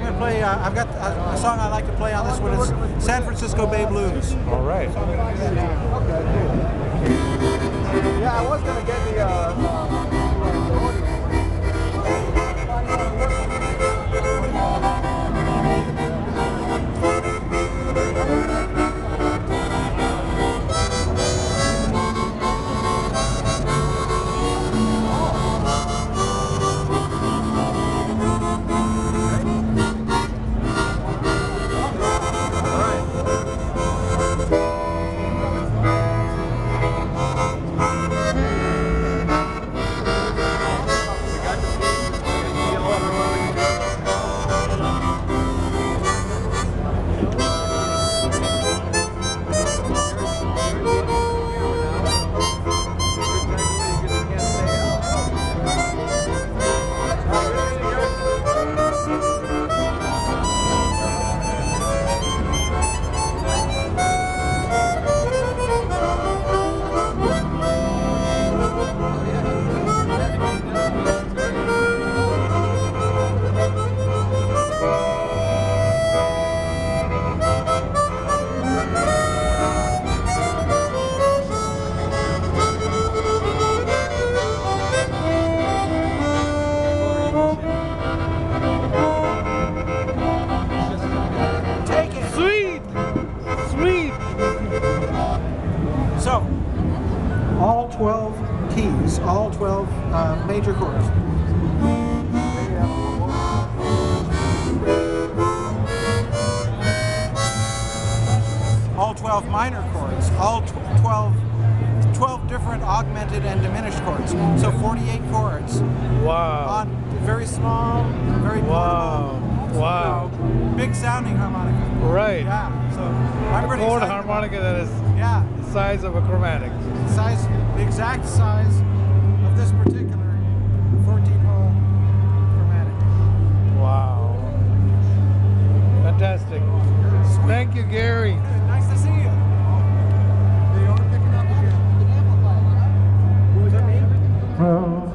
I'm going to play. Uh, I've got a, a song I like to play on this one. It's San Francisco Bay Blues. All right. Yeah, I was gonna get So, all 12 keys, all 12 uh, major chords. All 12 minor chords, all tw- 12, 12 different augmented and diminished chords. So 48 chords Wow. on very small, very Wow. portable, Wow. you know, big sounding harmonica. Right. Yeah, so I'm pretty Chord excited harmonica that is. Yeah, the size of a chromatic. Size, the exact size of this particular 14-hole chromatic. Wow. Fantastic. Sweet. Thank you, Gary. Nice to see you. They are picking up again. Who is that?